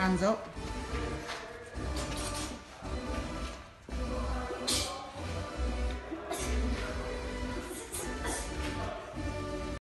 hands up.